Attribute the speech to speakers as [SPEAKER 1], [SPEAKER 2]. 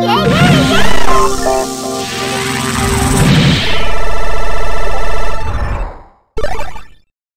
[SPEAKER 1] Yeah, yeah, yeah!